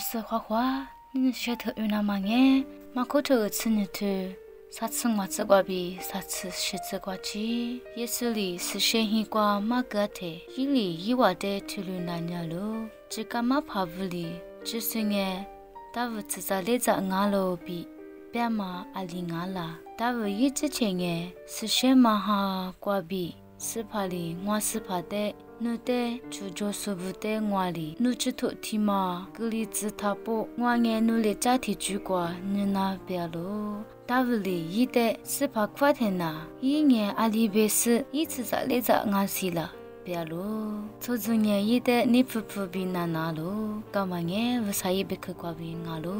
是花花，你是特有那么眼，马口头吃你头。啥次我只瓜比，啥次是只瓜鸡。夜市里是鲜黑瓜马个的，一里一瓦的土路那鸟路，只干马爬屋里，只是眼，大屋子在里在俺路比，别马阿里俺啦，大屋一之前眼是鲜马哈瓜比，是怕里我是怕的。nu te chu jo su bu te ngwa li nu chu tho thi ma gu li zi tha po ngwa nge nu le cha thi chu kwa ni na pya lo ta bu li yi te si pa kwa the na yi nge a li be si yi zi za le za nga si la pya lo chu zu nge yi te ni pu pu bi na na lo ka ma nge wa sa yi be kwa bi nga lo